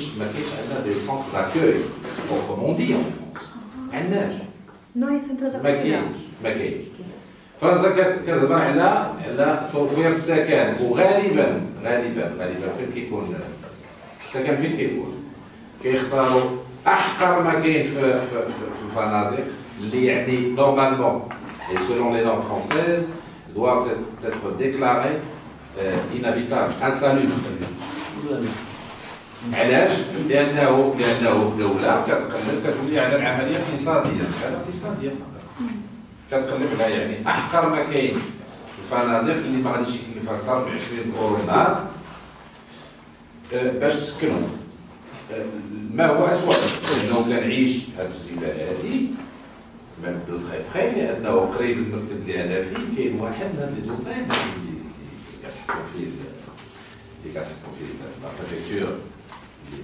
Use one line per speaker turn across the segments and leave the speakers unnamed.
كاينش ما كاينش عندنا des centres d'accueil comme dit en France ما عندناش
No hay centros de
ما
acogida.
كاينش ما كاينش فرنسا كت- كتهضر على على توفير السكن وغالبا غالبا غالبا فين كيكون السكن فين كيكون كيختاروا احقر ما كاين في في, في, في الفنادق اللي يعني normalement et selon les normes françaises doivent être, être déclarés euh, inhabitables, insalubres. علاش؟ لأنه لأنه الدولة كتقلب كتولي على العملية الاقتصاديه، مساله اقتصادية فقط. كتقلب على يعني أحقر ما كاين الفنادق اللي ما غاديش يكلف أكثر من 20 أورو النهار آه، باش تسكنوا. آه، ما هو اسوء؟ إنه كنعيش هذه التجربه هذه من دو تخي بخي لأنه قريب المكتب اللي أنا فيه كاين واحد من les hôtels اللي كتحكم فيه اللي كتحكم فيه la préfecture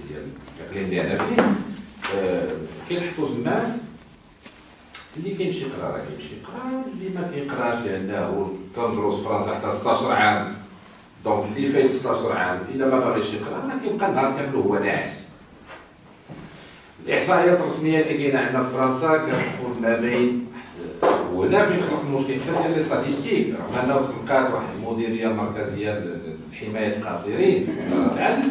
ديال الاقليم أنا فيه. آه، كينحطوا تما اللي كيمشي يقرا راه كيمشي يقرا اللي ما كيقراش لأنه تندرس في فرنسا حتى 16 عام. donc اللي فايت 16 عام. اذا ما باغيش يقرا راه كيبقى النهار كامل هو ناعس. الإحصائيات الرسمية اللي كاينة عندنا في فرنسا كتقول ما بين وهنا فين خلق المشكل حتى ديال لي ستاتيستيك رغم أنه تخلقات واحد المديرية المركزية لحمايه القاصرين في العدل.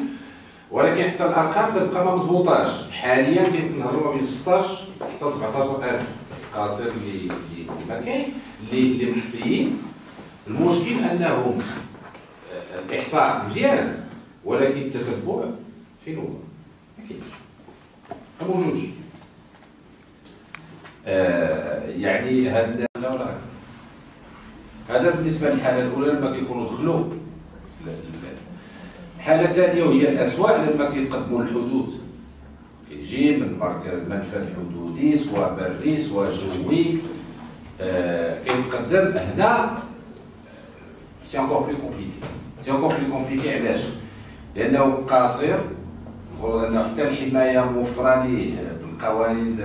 ولكن حتى الأرقام كتبقى ما مضبوطاش حاليا كنهضروا بين 16 حتى 17000 قاصر اللي ما كاين اللي اللي محصيين المشكل أنهم آه، الإحصاء مزيان ولكن التتبع فين هو؟ ما كاينش ما موجودش آه، يعني هذا لا ولا. هذا بالنسبة للحالة الأولى لما كيكونوا دخلوا حالة ثانية وهي الأسوأ لما كيقدموا الحدود كيجي من مركز منفذ حدودي سواء بري سواء جوي آه، كيتقدم هنا. c'est encore plus compliqué c'est encore plus compliqué علاش؟ لأنه قاصر المفروض أن حتى الحماية موفرة ليه آه، بالقوانين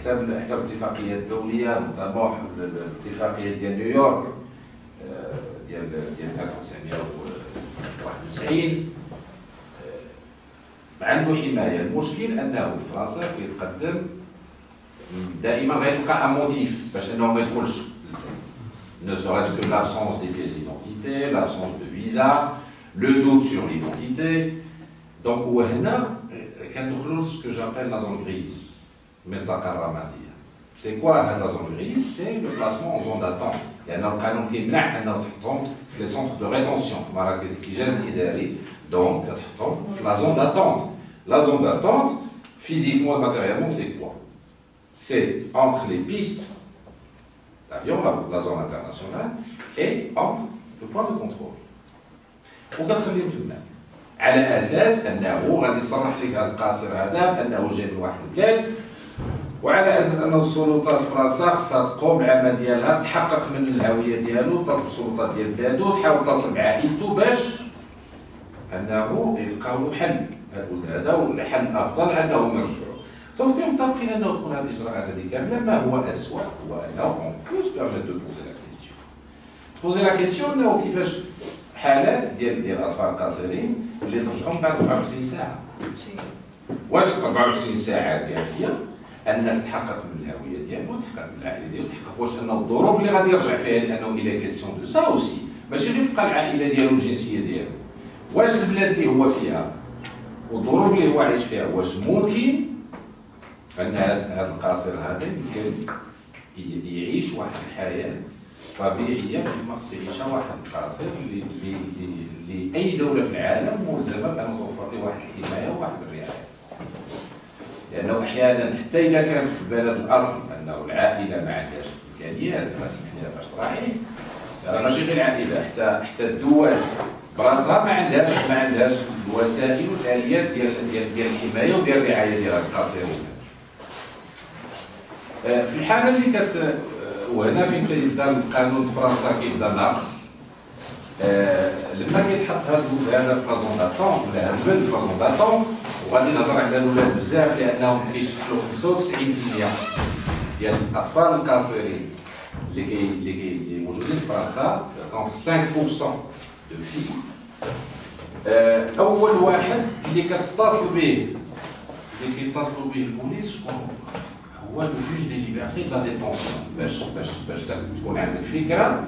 حتى حتى الاتفاقية الدولية نوتامون الاتفاقية ديال نيويورك آه، ديال ديال 1900 91 عنده حمايه المشكل انه ne serait-ce que l'absence des pièces d'identité, l'absence de visa, le doute sur l'identité. Donc, ce que j'appelle la zone grise, mais la C'est quoi هاد la zone grise C'est le placement en zone d'attente. لأن القانون كيمنع أنه تحطهم في les centres de rétention في مراكز الإحتجاز الإداري. Donc, كتحطهم في la zone d'attente. La zone d'attente, physiquement et matériellement, c'est quoi C'est entre les pistes l'avion, la, la zone internationale, et entre le point de contrôle. وكتخليهم تما على اساس انه غادي يصرح لك هذا القاصر هذا انه جاي من واحد البلاد وعلى أساس انه السلطات في فرنسا خصها تقوم بالعمل ديالها تحقق من الهوية ديالو تصل بالسلطات ديال بلادو تحاول تصل بعائلته باش أنه يلقاو له حل هذا والحل الأفضل أنه يرجعوا سوف كانوا متفقين انه تكون هذه الإجراءات هذه كاملة. ما هو اسوء هو أنه en plus permet de poser la question poser la question أنه كيفاش حالات ديال ديال الاطفال القاصرين اللي ترجعهم بعد 24 ساعة؟ واش 24 ساعة كافية؟ انك تحقق من الهويه ديالو تحقق من العائله ديالو تحقق واش انه الظروف اللي غادي يرجع فيها لأنه la question de ça aussi ماشي غير تبقى العائلة ديالو الجنسية ديالو. واش البلاد اللي هو فيها والظروف اللي هو عايش فيها واش ممكن أن هذا القاصر هذا يمكن يعيش واحد الحياة طبيعية كما خص يعيشها واحد القاصر اللي اللي اللي اللي أي دولة في العالم ملزمة بأن توفر له واحد الحماية وواحد الرعاية. لأنه أحيانا حتى إذا كان في بلد الأصل أنه العائلة ما عندهاش امكانيات ما سمح لها باش تراعي راه ماشي غير العائله حتى حتى الدول براسها ما عندهاش ما عندهاش الوسائل والاليات ديال ديال الحماية وديال الرعاية ديال القاصرين آه، في الحالة اللي كت آه، وهنا فين كيبدا القانون في فرنسا كيبدا ناقص آه، لما كيتحط هذا هذا في la zone d'attente ولا هذا البنت في la zone d'attente وغادي نهضر على الاولاد بزاف لانهم كيشكلوا 95% ديال الاطفال القاصرين اللي كي اللي كي اللي موجودين في فرنسا contre 5% de filles آه، اول واحد اللي كتتصل به اللي كيتصلوا به البوليس شكون هو ال juge des libertés la détention باش باش باش تكون عندك فكره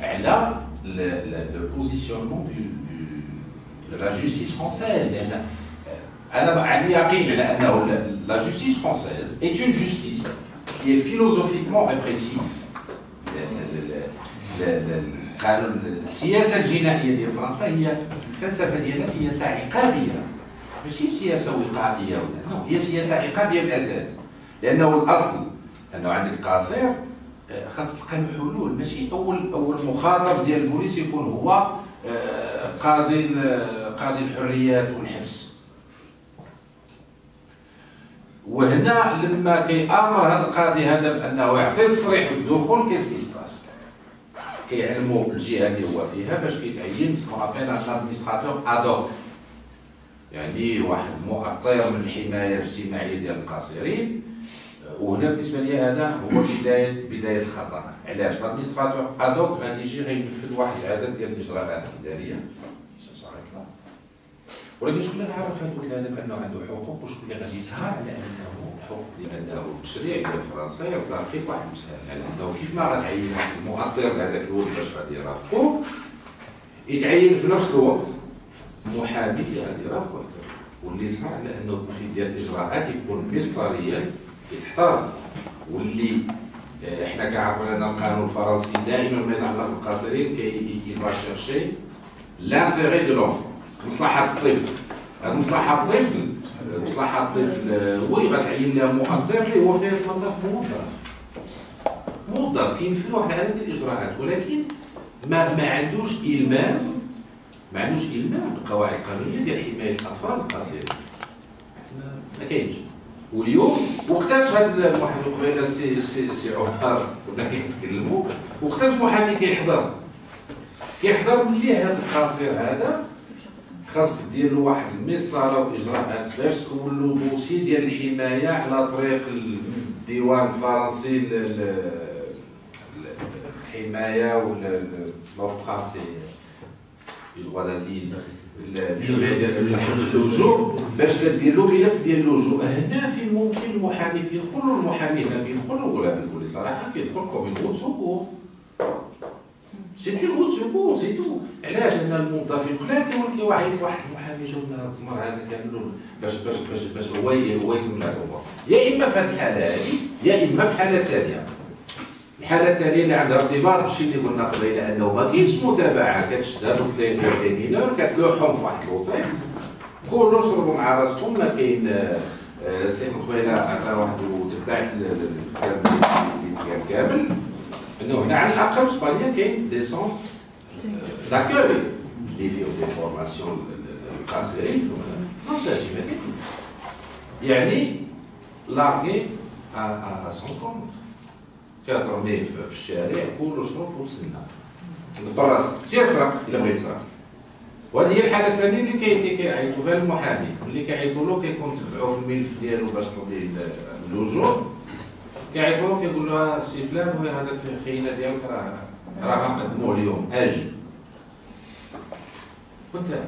على le positionnement de la justice française لأن أنا عندي يقين على أنه la justice française est une justice qui est philosophiquement répressive. قانون السياسة الجنائية ديال فرنسا هي الفلسفة ديالها سياسة عقابية. ماشي سياسة وقائيه ولا هي سياسة عقابية بالاساس لأنه الأصل أنه عندك قاصر آه، خاص تلقى له حلول. ماشي اول أول مخاطب ديال البوليس يكون هو آه، قاضي قاضي الحريات والحبس. وهنا لما كيأمر هذا القاضي هذا بأنه يعطي تصريح بالدخول qu'est-ce qui se passe كيعلموا الجهه اللي هو فيها باش كيتعين ce qu'on un administrateur ad hoc يعني واحد مؤطر من الحماية الاجتماعية ديال القاصرين. وهنا بالنسبة لي هذا هو بدايه بداية الخطر علاش؟ ال administrateur ad hoc غادي يجي غينفذ واحد العدد ديال الإجراءات الإدارية. ولكن شكون اللي عارف هذا الولد بانه عنده حقوق وشكون اللي غادي يسهر على أنه الحقوق لأنه التشريع ديال فرنسا يعطيك واحد المسهل على أنه كيف ما غتعين واحد المؤطر لهذاك الولد باش غادي يرافقو يتعين في نفس الوقت محامي اللي غادي يرافقو واللي يسمع على أنه التنفيذ ديال الاجراءات يكون مصدريا يتحترم واللي آه، إحنا كنعرفوا ان القانون الفرنسي دائما ما يتعلق بالقاصرين كي يباشر l'intérêt de l'enfant مصلحة الطفل. مصلحة الطفل. مصلحة الطفل. oui غتعين له مؤطر اللي هو فيه يتوظف موظف. موظف كينفذ واحد العدد الإجراءات ولكن ما ما عندوش إلمام ما عندوش إلمام بالقواعد القانونيه ديال حماية الأطفال القاصرين ما كاينش. واليوم وقتاش هاد المحامي قبيلة سي سي سي عمر كنا كيتكلموا وقتاش محامي كيحضر؟ كيحضر ملي هذا القاصر هذا؟ خاص دير له واحد المسطرة وإجراءات باش تكون له dossier ديال الحماية على طريق الديوان الفرنسي الحماية ولا فرنسي الغرازيل اللجوء باش تدير له ملف ديال اللجوء هنا فين ممكن المحامي كيدخل المحامي هنا كيدخل ولا بكل صراحة كيدخل comme une roue de secours c'est une roue de secours c'est tout علاش ان الموظف يقول كيقول لك واحد المحامي شوف الزمر هذا كامل باش باش باش باش هو هو يكمل الأمور يا اما في هذه الحاله هذه يا اما في حاله ثانية الحاله الثانية اللي عندها ارتباط بالشيء اللي قلنا قبيله انه ما كاينش متابعه كتشد هذوك les mineurs كتلوحهم في واحد الوطيل كلوا شربوا مع راسكم ما كاين سي قبيله عطى واحد وتبعت الكلام كامل انه هنا على الاقل في اسبانيا كاين دي سونت داكوي اللي فيهم دي فورماسيون القاصرين ما يعني لاكي ا سون كونت كترميه في الشارع كل شروط وسنه بالراس سير سرق الا بغيت تسرق وهذه هي الحاله الثانية اللي كي اللي كيعيطوا فيها المحامي اللي كيعيطوا له كيكون تبعوه في الملف ديالو باش تطلب اللجوء كيعيطوا له كيقول له سي فلان هذا الخينه ديالك راه راه اليوم. أجي له